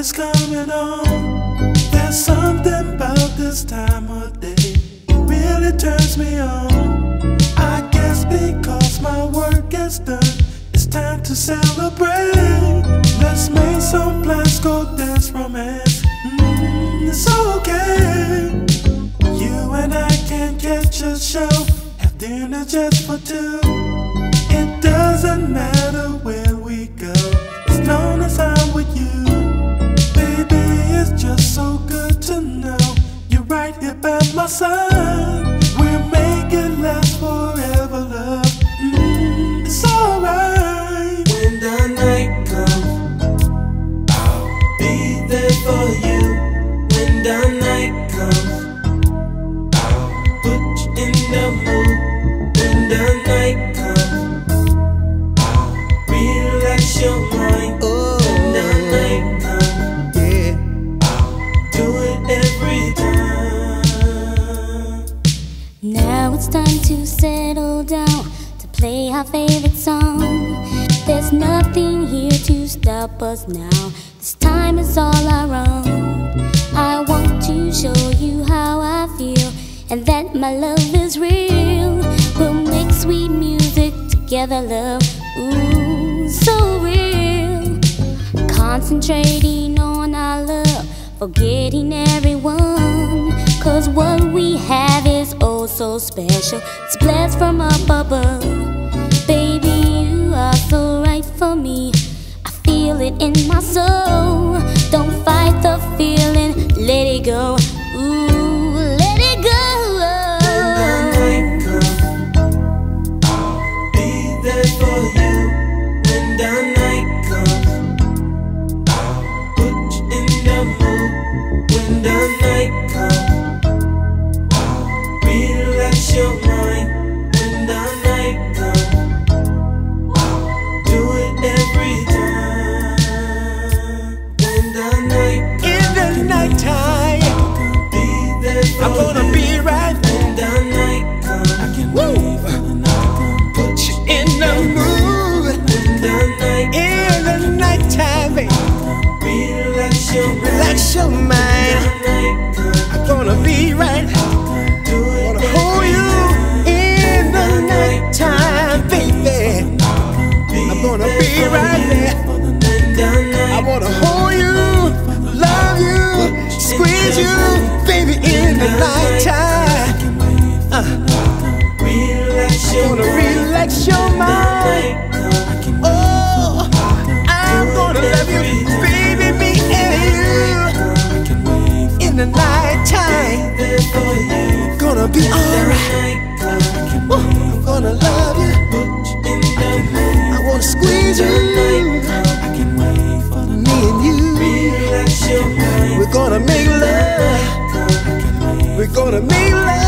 is coming on. There's something about this time of day. It really turns me on. I guess because my work is done, it's time to celebrate. Let's make some plans, go dance romance. Mm, it's okay. You and I can catch a show, have dinner just for two. It doesn't matter where. When the night comes, I'll put you in the mood. When the night comes, I'll relax your mind. When the night comes, Yeah. I'll do it every time. Now it's time to settle down to play our favorite song. There's nothing here to stop us now. This time is all our own. I want to show you how I feel and that my love is real. We'll make sweet music together, love. Ooh, so real. Concentrating on our love, forgetting everyone. Cause what we have is oh so special. It's blessed from up above. Baby, you are so right for me. Feel it in my soul. Don't fight the feeling, let it go. Your mind. relax your mind. I'm gonna be right. Baby, in the nighttime. Uh, your gonna relax your mind. gonna mean.